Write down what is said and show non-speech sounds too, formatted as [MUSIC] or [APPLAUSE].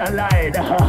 I lied. [LAUGHS]